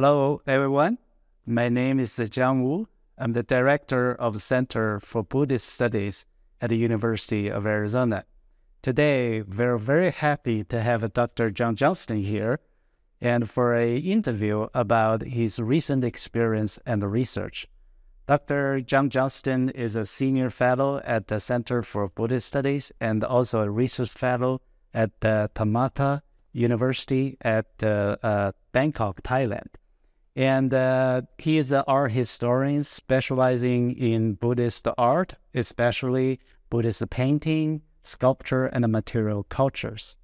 Hello, everyone. My name is Jiang Wu. I'm the director of the Center for Buddhist Studies at the University of Arizona. Today, we're very happy to have Dr. John Johnston here and for a interview about his recent experience and research. Dr. John Johnston is a senior fellow at the Center for Buddhist Studies and also a research fellow at the Thammasat University at uh, uh, Bangkok, Thailand. And uh, he is an art historian specializing in Buddhist art, especially Buddhist painting, sculpture, and material cultures.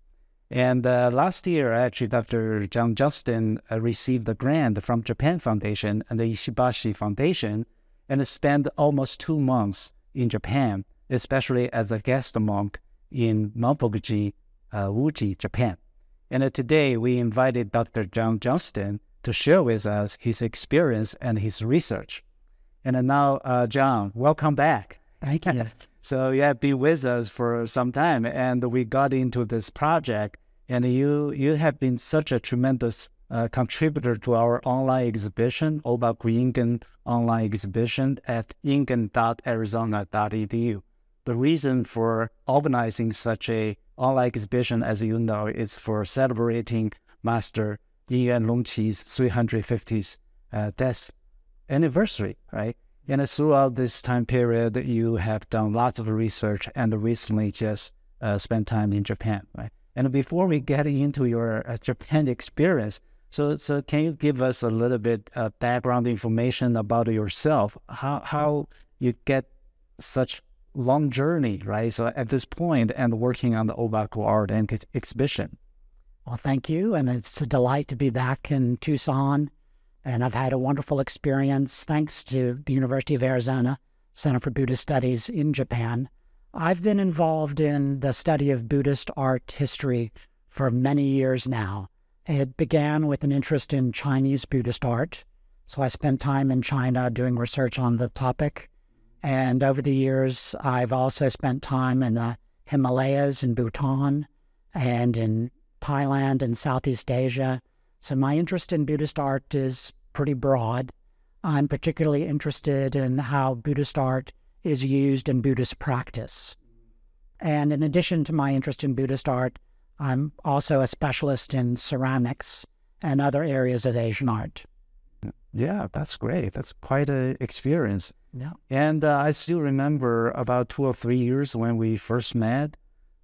And uh, last year, actually, Dr. John Johnston uh, received a grant from Japan Foundation and the Ishibashi Foundation and spent almost two months in Japan, especially as a guest monk in Manpukuji, uh, Uji, Japan. And uh, today, we invited Dr. John Johnston to share with us his experience and his research. And now, uh, John, welcome back. Thank you. So you have been with us for some time, and we got into this project. And you you have been such a tremendous uh, contributor to our online exhibition, Obaku Ingen online exhibition at ingen.arizona.edu. The reason for organizing such a online exhibition, as you know, is for celebrating Master Yinyuan Longqi's 350th uh, death anniversary, right? And throughout this time period, you have done lots of research and recently just uh, spent time in Japan, right? And before we get into your uh, Japan experience, so so can you give us a little bit of background information about yourself? How how you get such long journey, right? So at this point, and working on the Obaku art and exhibition. Well, thank you, and it's a delight to be back in Tucson and I've had a wonderful experience thanks to the University of Arizona Center for Buddhist Studies in Japan. I've been involved in the study of Buddhist art history for many years now. It began with an interest in Chinese Buddhist art. So I spent time in China doing research on the topic. And over the years, I've also spent time in the Himalayas in Bhutan and in Thailand and Southeast Asia so my interest in Buddhist art is pretty broad. I'm particularly interested in how Buddhist art is used in Buddhist practice. And in addition to my interest in Buddhist art, I'm also a specialist in ceramics and other areas of Asian art. Yeah, that's great. That's quite an experience. Yeah. And uh, I still remember about two or three years when we first met,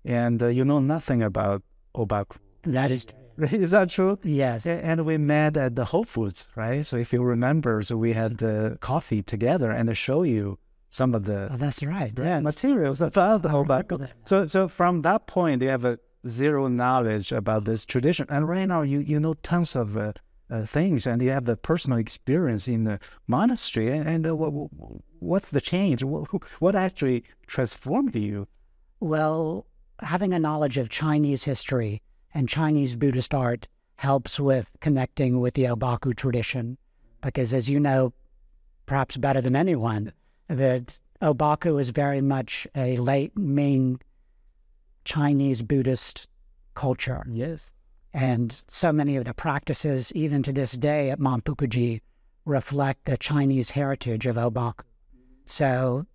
and uh, you know nothing about Obaku. That is Is that true? Yes. And we met at the Whole Foods, right? So if you remember, so we had the coffee together and I show you some of the oh, that's right. Yeah, materials about the Obaku. So so from that point, you have a zero knowledge about this tradition, and right now you you know tons of uh, uh, things, and you have the personal experience in the monastery. And, and uh, what, what's the change? What, what actually transformed you? Well, having a knowledge of Chinese history and Chinese Buddhist art helps with connecting with the Obaku tradition. Because as you know, perhaps better than anyone, that Obaku is very much a late Ming Chinese Buddhist culture. Yes. And so many of the practices, even to this day at Mount Manpukuji, reflect the Chinese heritage of Obaku. So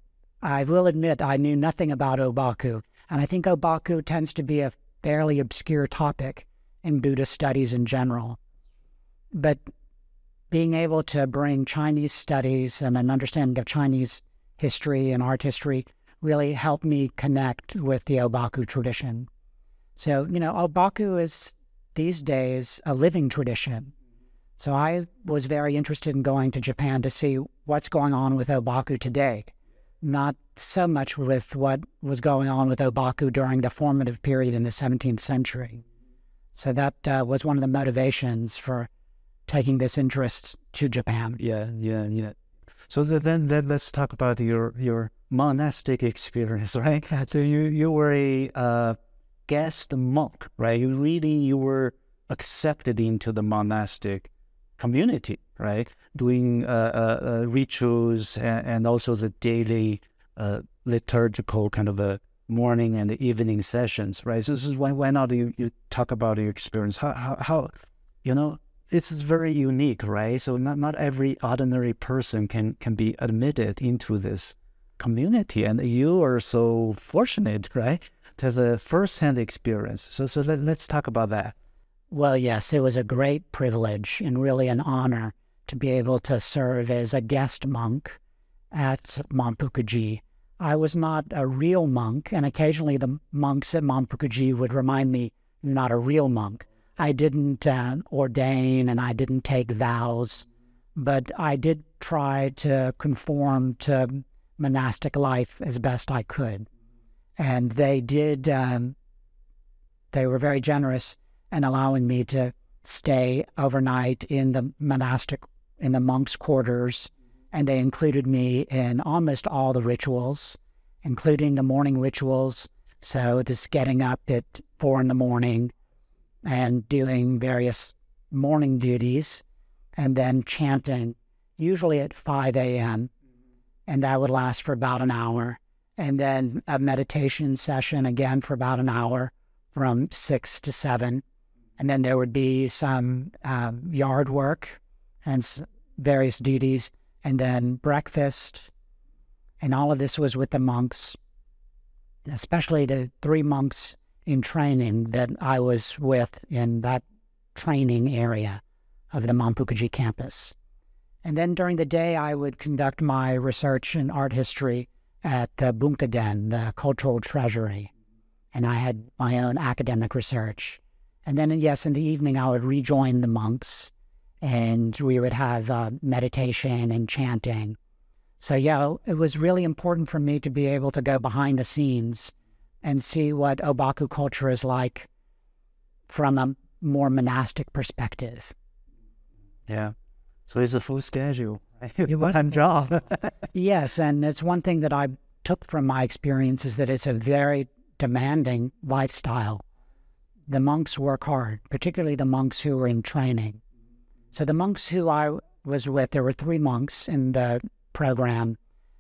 I will admit I knew nothing about Obaku. And I think Obaku tends to be a fairly obscure topic in Buddhist studies in general. But being able to bring Chinese studies and an understanding of Chinese history and art history really helped me connect with the Obaku tradition. So, you know, Obaku is these days a living tradition. So I was very interested in going to Japan to see what's going on with Obaku today not so much with what was going on with Obaku during the formative period in the 17th century. So that uh, was one of the motivations for taking this interest to Japan. Yeah, yeah, yeah. So then, then let's talk about your your monastic experience, right? So you you were a uh, guest monk, right? You really you were accepted into the monastic community, right? Doing uh, uh, uh, rituals and, and, also the daily liturgical kind of a morning and evening sessions, right? So this is why why not you, you talk about your experience? How, how, how you know it's very unique, right? So not, not every ordinary person can can be admitted into this community, and you are so fortunate, right, to have a first-hand experience. So so let, let's talk about that. Well, yes, it was a great privilege and really an honor to be able to serve as a guest monk at Manpukuji. I was not a real monk, and occasionally the monks at Manpukuji would remind me not a real monk. I didn't uh, ordain and I didn't take vows, but I did try to conform to monastic life as best I could. And they did, um, they were very generous in allowing me to stay overnight in the monastic, in the monks' quarters. And they included me in almost all the rituals, including the morning rituals. So, this getting up at four in the morning, and doing various morning duties and then chanting, usually at 5 a.m. And that would last for about an hour. And then a meditation session again for about an hour from 6 to 7. And then there would be some um, yard work and various duties, and then breakfast. And all of this was with the monks, especially the three monks in training that I was with in that training area of the Manpukuji campus. And then during the day, I would conduct my research in art history at the Bunkaden, the cultural treasury. And I had my own academic research. And then, yes, in the evening, I would rejoin the monks and we would have uh, meditation and chanting. So, yeah, it was really important for me to be able to go behind the scenes and see what Obaku culture is like from a more monastic perspective. Yeah. So it's a full schedule, full time job. yes, and it's one thing that I took from my experience is that it's a very demanding lifestyle. The monks work hard, particularly the monks who are in training. So the monks who I was with, there were three monks in the program,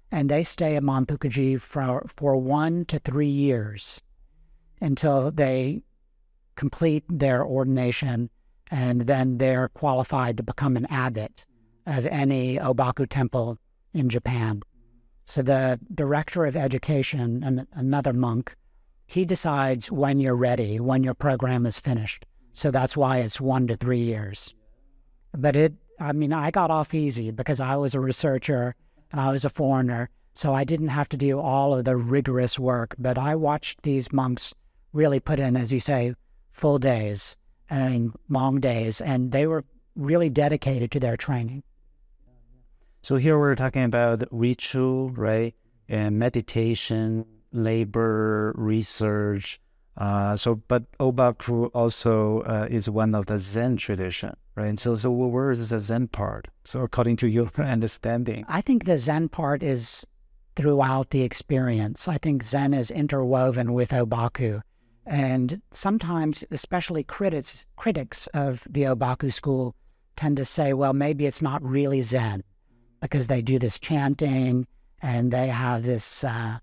and they stay at Manpukuji for, for one to three years until they complete their ordination and then they're qualified to become an abbot of any Obaku temple in Japan. So the director of education, an, another monk, he decides when you're ready, when your program is finished. So that's why it's one to three years. But it, I mean, I got off easy because I was a researcher and I was a foreigner, so I didn't have to do all of the rigorous work. But I watched these monks really put in, as you say, full days and long days, and they were really dedicated to their training. So here we're talking about ritual, right, and meditation, labor, research. Uh, so, but Obaku also uh, is one of the Zen tradition right? So, so where is the Zen part? So, according to your understanding, I think the Zen part is throughout the experience. I think Zen is interwoven with Obaku, and sometimes, especially critics critics of the Obaku school, tend to say, well, maybe it's not really Zen because they do this chanting and they have this uh,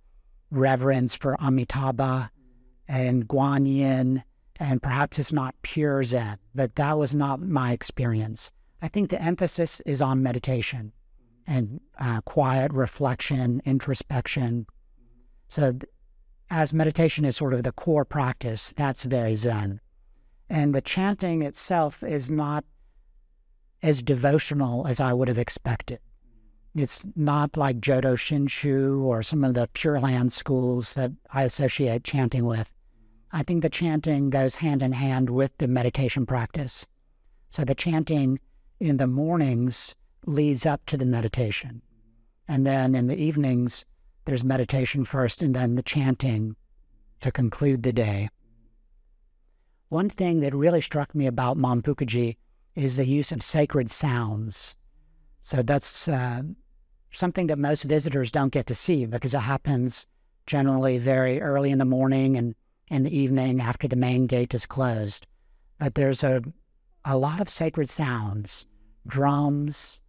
reverence for Amitabha and Guanyin and perhaps it's not pure Zen, but that was not my experience. I think the emphasis is on meditation and uh, quiet reflection, introspection. So, as meditation is sort of the core practice, that's very Zen. And the chanting itself is not as devotional as I would have expected. It's not like Jodo Shinshu or some of the Pure Land schools that I associate chanting with. I think the chanting goes hand in hand with the meditation practice. So the chanting in the mornings leads up to the meditation. And then in the evenings, there's meditation first and then the chanting to conclude the day. One thing that really struck me about Manpukuji is the use of sacred sounds. So that's uh, something that most visitors don't get to see because it happens generally very early in the morning and in the evening after the main gate is closed. But there's a, a lot of sacred sounds drums,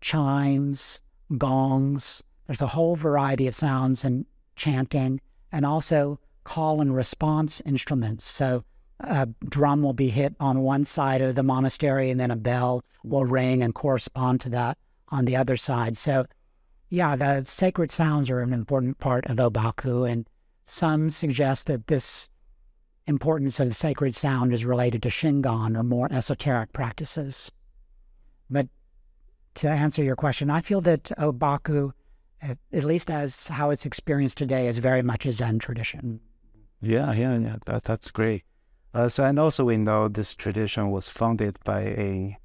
chimes, gongs. There's a whole variety of sounds and chanting, and also call and response instruments. So a drum will be hit on one side of the monastery, and then a bell will ring and correspond to that on the other side. So, yeah, the sacred sounds are an important part of Obaku, and some suggest that this importance of the sacred sound is related to Shingon or more esoteric practices. But to answer your question, I feel that Obaku, at least as how it's experienced today, is very much a Zen tradition. Yeah, yeah, yeah. That, that's great. Uh, so, and also we know this tradition was founded by a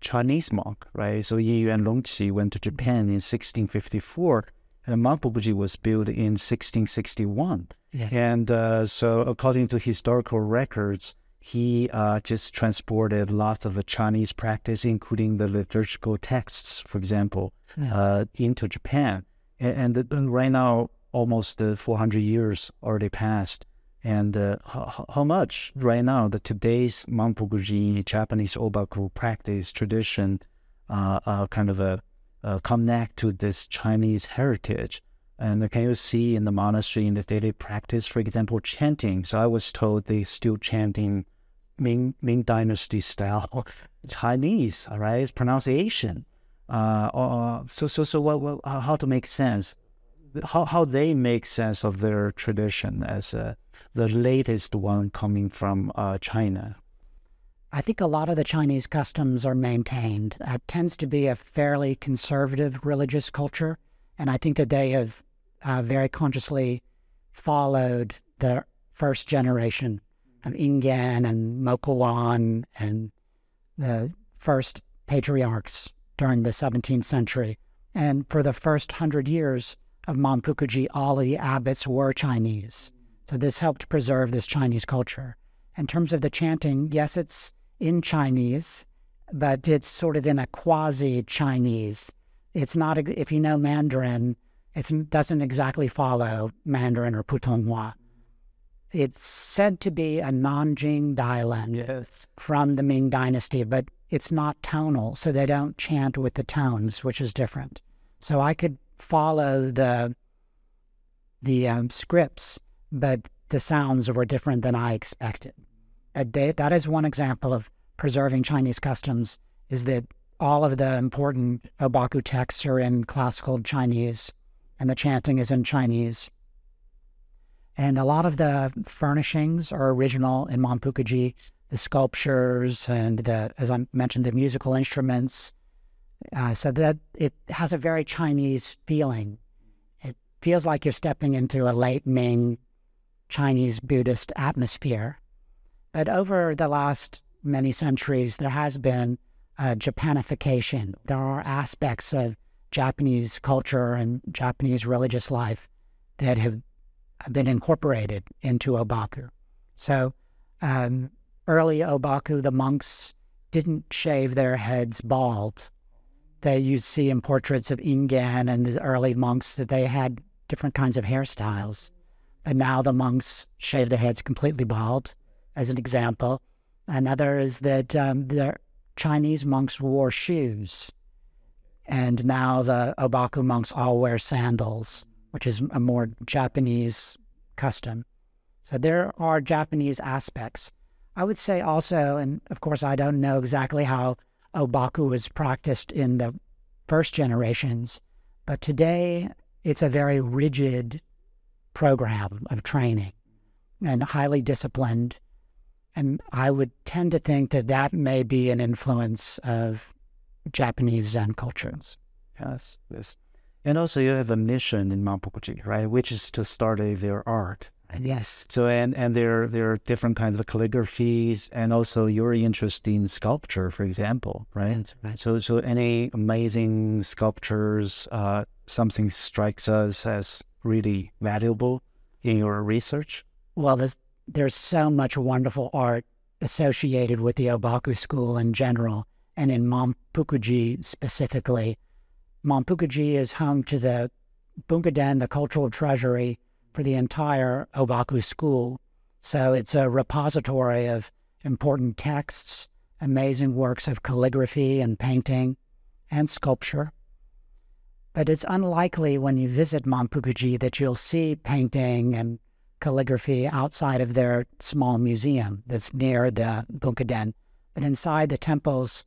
Chinese monk, right? So Yin Yuan Longqi went to Japan in 1654, and Manpukuji was built in 1661. Yes. And uh, so, according to historical records, he uh, just transported lots of the Chinese practice, including the liturgical texts, for example, Yeah. uh, into Japan. And, and, uh, right now, almost uh, 400 years already passed. And uh, how, how much right now the today's Manpukuji Japanese obaku practice tradition uh, uh, kind of a, uh, connect to this Chinese heritage? And can you see in the monastery in the daily practice, for example, chanting? So I was told they still chanting Ming Ming Dynasty style Chinese, all right, pronunciation. Uh, uh, so so so what, what uh, how to make sense? How how they make sense of their tradition as uh, the latest one coming from uh, China? I think a lot of the Chinese customs are maintained. It tends to be a fairly conservative religious culture, and I think that they have uh, very consciously followed the first generation of Ingen and Mokuan and the first patriarchs during the 17th century. And for the first hundred years of Manpukuji, all of the abbots were Chinese. So this helped preserve this Chinese culture. In terms of the chanting, yes, it's in Chinese, but it's sort of in a quasi Chinese. It's not, if you know Mandarin, it doesn't exactly follow Mandarin or Putonghua. It's said to be a Nanjing dialect Yes. from the Ming Dynasty, but it's not tonal, so they don't chant with the tones, which is different. So I could follow the the um, scripts, but the sounds were different than I expected. That is one example of preserving Chinese customs. Is that all of the important obaku texts are in classical Chinese, and the chanting is in Chinese. And a lot of the furnishings are original in Manpukuji, the sculptures and the, as I mentioned, the musical instruments. Uh, so that it has a very Chinese feeling. It feels like you're stepping into a late Ming Chinese Buddhist atmosphere. But over the last many centuries, there has been a Japanification. There are aspects of Japanese culture and Japanese religious life that have been incorporated into Obaku. So, um, early Obaku, the monks didn't shave their heads bald. They you see in portraits of Ingen and the early monks that they had different kinds of hairstyles. And now the monks shave their heads completely bald, as an example. Another is that um, the Chinese monks wore shoes. And now the Obaku monks all wear sandals which is a more Japanese custom. So there are Japanese aspects. I would say also, and of course, I don't know exactly how Obaku was practiced in the first generations, but today it's a very rigid program of training and highly disciplined. And I would tend to think that that may be an influence of Japanese Zen cultures. Yes, yes. And also you have a mission in Mampukuji, right? Which is to study their art. Yes. So and and there there are different kinds of calligraphies and also you're interested in sculpture, for example, right? That's right. So so any amazing sculptures, uh, something strikes us as really valuable in your research? Well, there's, there's so much wonderful art associated with the Obaku school in general, and in Manpukuji specifically. Manpukuji is home to the Bunkaden, the cultural treasury for the entire Obaku school. So it's a repository of important texts, amazing works of calligraphy and painting and sculpture. But it's unlikely when you visit Manpukuji that you'll see painting and calligraphy outside of their small museum that's near the Bunkaden. But inside the temples,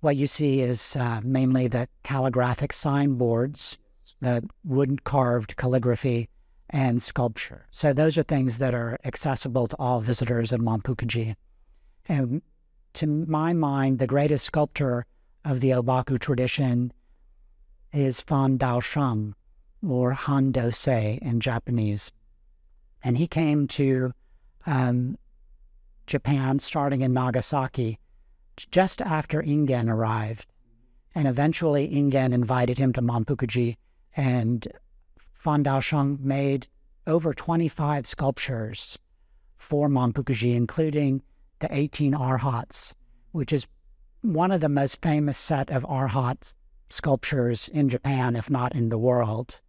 what you see is uh, mainly the calligraphic signboards, the wood carved calligraphy, and sculpture. So those are things that are accessible to all visitors of Manpukuji. And to my mind, the greatest sculptor of the Obaku tradition is Fan Daosheng, or Han Dosei in Japanese. And he came to um, Japan starting in Nagasaki just after Ingen arrived. And eventually Ingen invited him to Manpukuji, and Fan Daosheng made over 25 sculptures for Manpukuji, including the 18 arhats, which is one of the most famous set of arhat sculptures in Japan, if not in the world.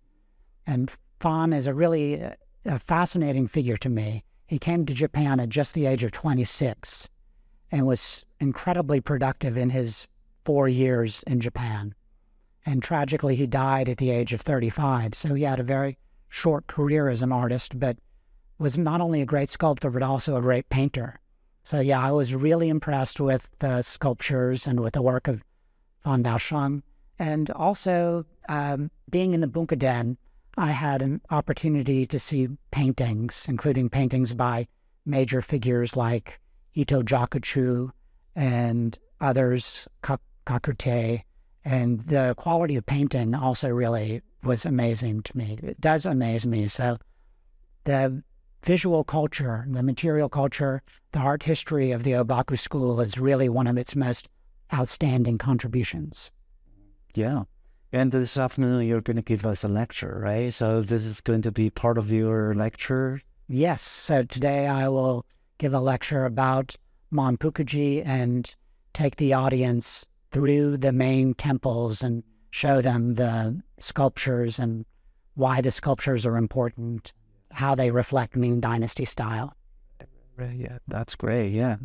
And Fan is a really uh, a fascinating figure to me. He came to Japan at just the age of 26 and was incredibly productive in his four years in Japan. And tragically, he died at the age of 35. So he had a very short career as an artist, but was not only a great sculptor, but also a great painter. So, yeah, I was really impressed with the sculptures and with the work of Fan Daosheng. And also, um, being in the Bunkaden, I had an opportunity to see paintings, including paintings by major figures like Ito Jakuchu and others, Kakutei. And the quality of painting also really was amazing to me. It does amaze me. So the visual culture, the material culture, the art history of the Obaku School is really one of its most outstanding contributions. Yeah. And this afternoon, you're going to give us a lecture, right? So this is going to be part of your lecture? Yes. So today I will give a lecture about Manpukuji and take the audience through the main temples and show them the sculptures and why the sculptures are important, how they reflect Ming Dynasty style. Yeah, that's great. Yeah.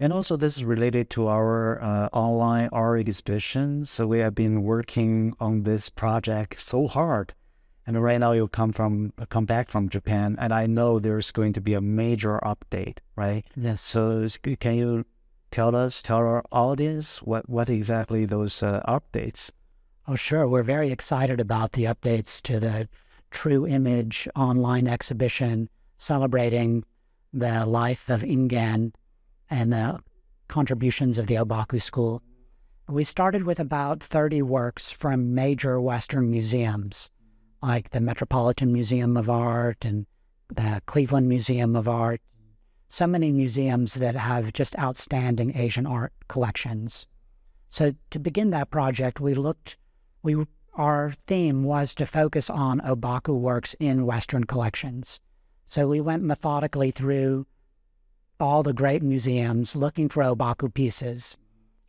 And also, this is related to our uh, online art exhibition. So we have been working on this project so hard, and right now you come from come back from Japan, and I know there's going to be a major update, right? Yes. So can you tell us, tell our audience what what exactly those uh, updates? Oh, sure. We're very excited about the updates to the True Image online exhibition celebrating the life of Ingen and the contributions of the Obaku School. We started with about 30 works from major Western museums, like the Metropolitan Museum of Art and the Cleveland Museum of Art. So many museums that have just outstanding Asian art collections. So to begin that project, we looked, we our theme was to focus on Obaku works in Western collections. So we went methodically through all the great museums looking for Obaku pieces.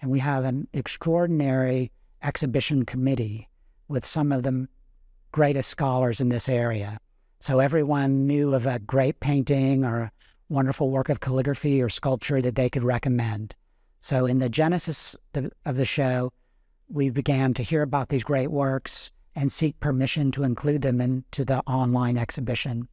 And we have an extraordinary exhibition committee with some of the greatest scholars in this area. So everyone knew of a great painting or a wonderful work of calligraphy or sculpture that they could recommend. So in the genesis of the show, we began to hear about these great works and seek permission to include them into the online exhibition.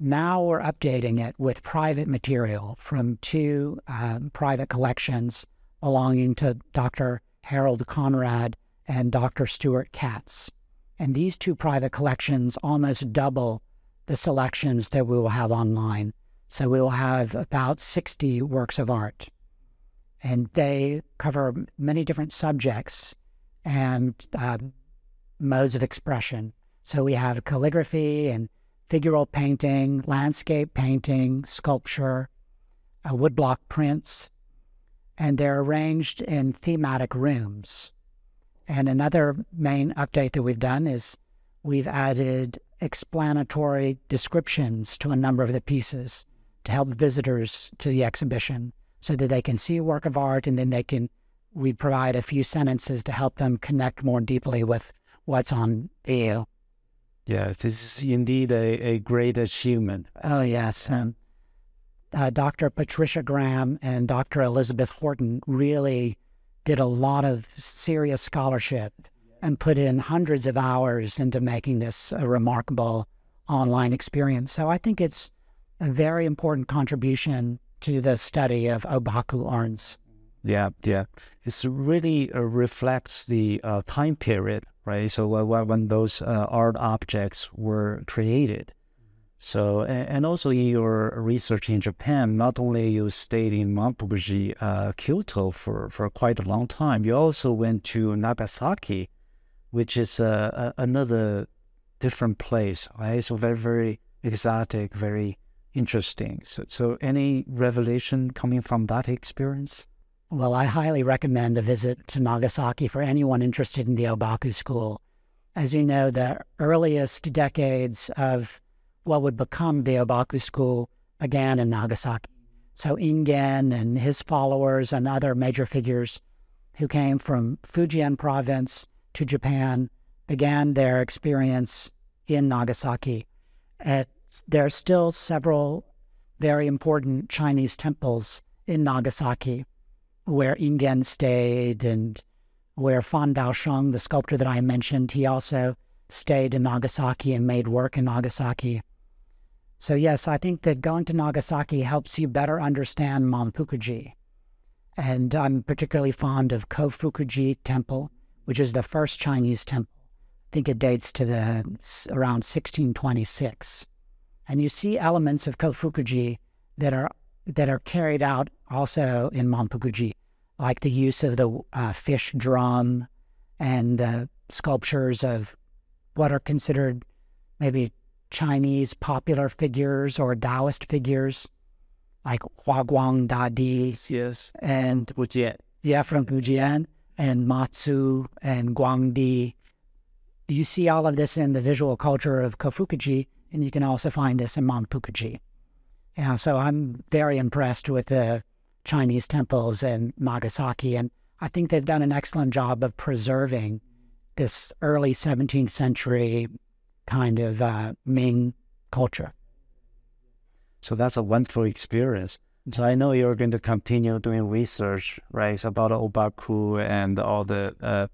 Now we're updating it with private material from two um, private collections belonging to Dr. Harold Conrad and Dr. Stuart Katz. And these two private collections almost double the selections that we will have online. So we will have about 60 works of art. And they cover many different subjects and uh, modes of expression. So we have calligraphy and figural painting, landscape painting, sculpture, uh, woodblock prints, and they're arranged in thematic rooms. And another main update that we've done is we've added explanatory descriptions to a number of the pieces to help visitors to the exhibition so that they can see a work of art and then they can we provide a few sentences to help them connect more deeply with what's on view. Yeah, this is indeed a, a great achievement. Oh, yes. And uh, Dr. Patricia Graham and Dr. Elizabeth Horton really did a lot of serious scholarship and put in hundreds of hours into making this a remarkable online experience. So I think it's a very important contribution to the study of Obaku urns. Yeah, yeah. It's really uh, reflects the uh, time period, right? So when, when those uh, art objects were created. So, and, and, also in your research in Japan, not only you stayed in Manpukuji, uh, Kyoto for, for quite a long time, you also went to Nagasaki, which is uh, another different place, right? So very, very exotic, very interesting. So, so any revelation coming from that experience? Well, I highly recommend a visit to Nagasaki for anyone interested in the Obaku school. As you know, the earliest decades of what would become the Obaku school began in Nagasaki. So Ingen and his followers and other major figures who came from Fujian province to Japan began their experience in Nagasaki. And there are still several very important Chinese temples in Nagasaki where Ingen stayed and where Fan Daosheng, the sculptor that I mentioned, he also stayed in Nagasaki and made work in Nagasaki. So, yes, I think that going to Nagasaki helps you better understand Manpukuji. And I'm particularly fond of Kofukuji Temple, which is the first Chinese temple. I think it dates to the around 1626. And you see elements of Kofukuji that are that are carried out also in Manpukuji, like the use of the uh, fish drum and the sculptures of what are considered maybe Chinese popular figures or Taoist figures, like Huaguang Dadi. Yes. And Fujian. Yeah, from Fujian and Matsu and Guandi. You see all of this in the visual culture of Kofukuji, and you can also find this in Manpukuji. Yeah, so I'm very impressed with the Chinese temples in Nagasaki, and I think they've done an excellent job of preserving this early 17th century kind of uh, Ming culture. So that's a wonderful experience. So I know you're going to continue doing research, right, about obaku and all the uh,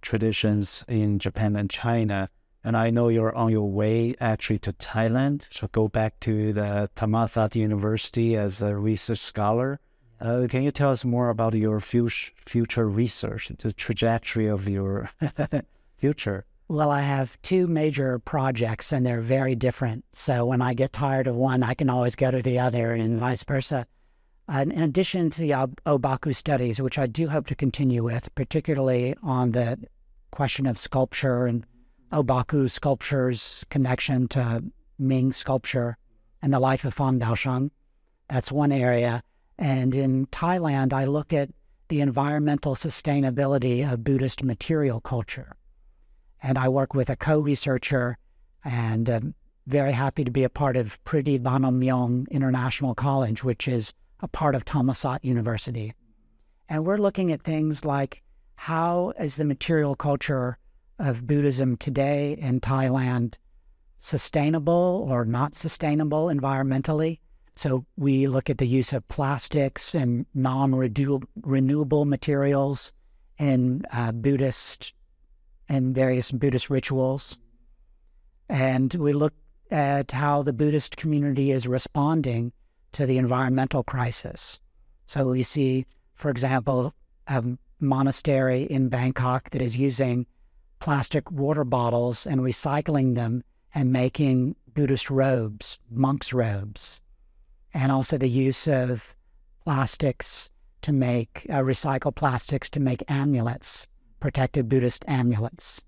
traditions in Japan and China. And I know you're on your way actually to Thailand. So go back to the Thammasat University as a research scholar. Uh, can you tell us more about your future, future research, the trajectory of your future? Well, I have two major projects and they're very different. So when I get tired of one, I can always go to the other and vice versa. in addition to the Obaku studies, which I do hope to continue with, particularly on the question of sculpture and Obaku sculpture's connection to Ming sculpture and the life of Fan Daosheng. That's one area. And in Thailand, I look at the environmental sustainability of Buddhist material culture and I work with a co-researcher and I'm very happy to be a part of Pridi Banomyong International College, which is a part of Thammasat University. And we're looking at things like how is the material culture of Buddhism today in Thailand sustainable or not sustainable environmentally? So we look at the use of plastics and non-renewable materials in uh, Buddhist and various Buddhist rituals. And we look at how the Buddhist community is responding to the environmental crisis. So we see, for example, a monastery in Bangkok that is using plastic water bottles and recycling them and making Buddhist robes, monks' robes, and also the use of plastics to make uh, recycled plastics to make amulets protective Buddhist amulets.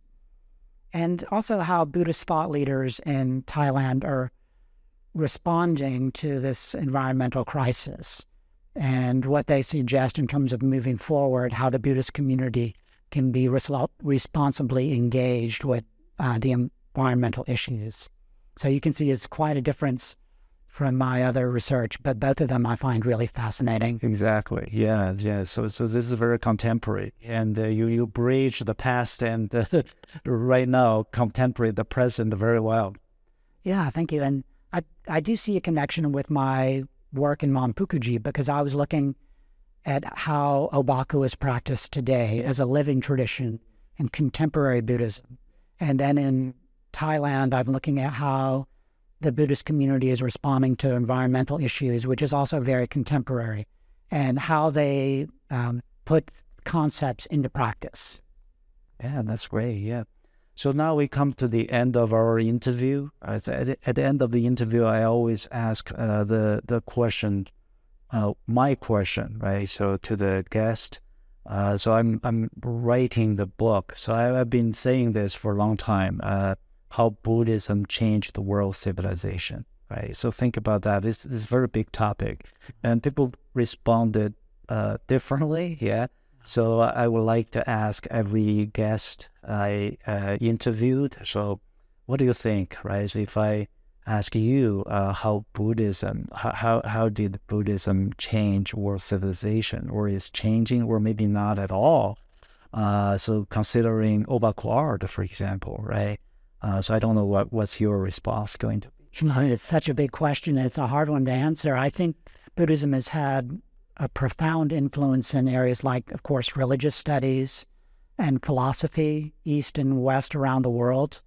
And also how Buddhist thought leaders in Thailand are responding to this environmental crisis and what they suggest in terms of moving forward, how the Buddhist community can be res- responsibly engaged with uh, the environmental issues. So you can see it's quite a difference from my other research, but both of them I find really fascinating. Exactly. Yeah. Yeah. So, so this is very contemporary, and uh, you you bridge the past and uh, right now contemporary the present very well. Yeah. Thank you. And I I do see a connection with my work in Manpukuji because I was looking at how obaku is practiced today as a living tradition in contemporary Buddhism, and then in Thailand I'm looking at how the Buddhist community is responding to environmental issues, which is also very contemporary, and how they um, put concepts into practice. Yeah, that's great. Yeah. So now we come to the end of our interview. At, at the end of the interview, I always ask uh, the the question, uh, my question, right? So to the guest. Uh, so I'm I'm writing the book. So I, have been saying this for a long time. Uh, how Buddhism changed the world civilization, right? So think about that. This, this is a very big topic, and people responded uh, differently. Yeah. So I would like to ask every guest I uh, interviewed. So, what do you think, right? So if I ask you uh, how Buddhism, how, how did Buddhism change world civilization, or is changing, or maybe not at all? Uh, so considering Obaku art, for example, right? Uh, so I don't know what what's your response going to be. It's such a big question. It's a hard one to answer. I think Buddhism has had a profound influence in areas like, of course, religious studies and philosophy, East and West around the world.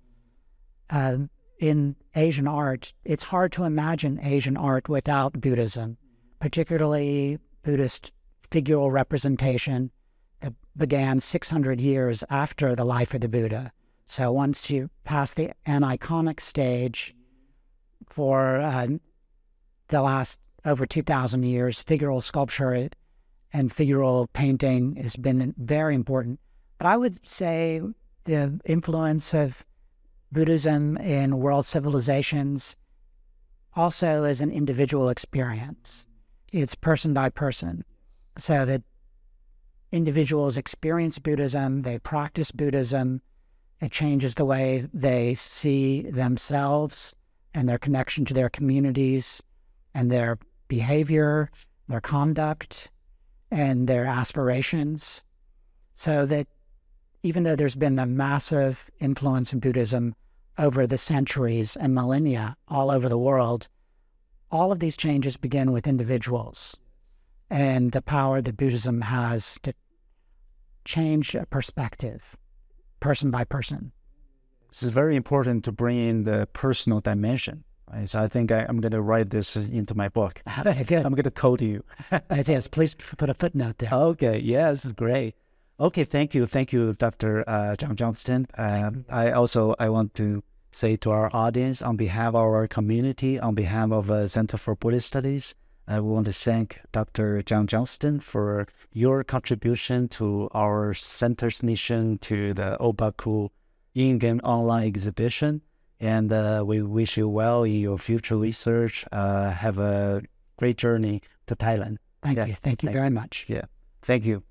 Uh, in Asian art, it's hard to imagine Asian art without Buddhism, particularly Buddhist figural representation that began 600 years after the life of the Buddha. So once you pass the aniconic stage for uh, the last over 2,000 years. Figural sculpture and figural painting has been very important. But I would say the influence of Buddhism in world civilizations also is an individual experience. It's person by person. So that individuals experience Buddhism, they practice Buddhism, it changes the way they see themselves and their connection to their communities and their behavior, their conduct, and their aspirations. So that even though there's been a massive influence in Buddhism over the centuries and millennia all over the world, all of these changes begin with individuals and the power that Buddhism has to change a perspective, person by person. This is very important to bring in the personal dimension Right? So I think I, am going to write this into my book. I'm going to quote you. yes, please put a footnote there. Okay, yes, this is great. Okay, thank you, thank you, Dr. Uh, Zhang Johnston. Um, I also I want to say to our audience, on behalf of our community, on behalf of uh, Center for Buddhist Studies, I want to thank Dr. John Johnston for your contribution to our center's mission to the Obaku Ingen online exhibition. And uh, we wish you well in your future research. Uh, have a great journey to Thailand. Thank yeah. you. Thank you Thank very much. Yeah. Thank you.